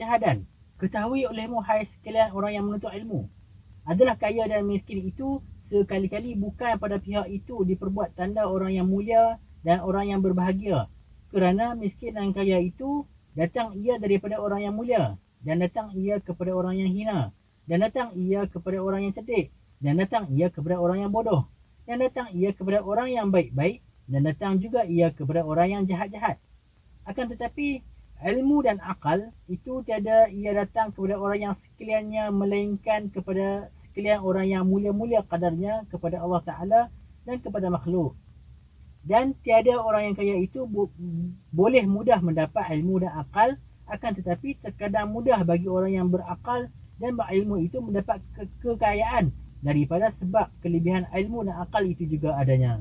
syahadan. Ketahui olehmu hai sekalian orang yang menuntut ilmu. Adalah kaya dan miskin itu sekali-kali bukan pada pihak itu diperbuat tanda orang yang mulia dan orang yang berbahagia. Kerana miskin dan kaya itu datang ia daripada orang yang mulia dan datang ia kepada orang yang hina dan datang ia kepada orang yang cerdik dan datang ia kepada orang yang bodoh dan datang ia kepada orang yang baik-baik dan datang juga ia kepada orang yang jahat-jahat. Akan tetapi ilmu dan akal itu tiada ia datang kepada orang yang sekaliannya melainkan kepada sekalian orang yang mulia-mulia kadarnya kepada Allah Ta'ala dan kepada makhluk. Dan tiada orang yang kaya itu bo- boleh mudah mendapat ilmu dan akal akan tetapi terkadang mudah bagi orang yang berakal dan berilmu itu mendapat ke- kekayaan daripada sebab kelebihan ilmu dan akal itu juga adanya.